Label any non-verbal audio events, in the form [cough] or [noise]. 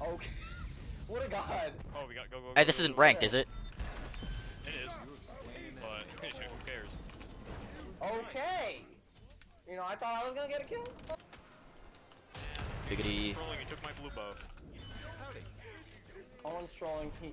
Okay. [laughs] what a god. Oh, we got go go. Hey, this go, isn't go. ranked, is it? It is. But [laughs] who cares? Okay. You know, I thought I was gonna get a kill. Biggity. Trolling, he took my blue bow. Owen's trolling. He